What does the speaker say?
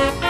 Bye.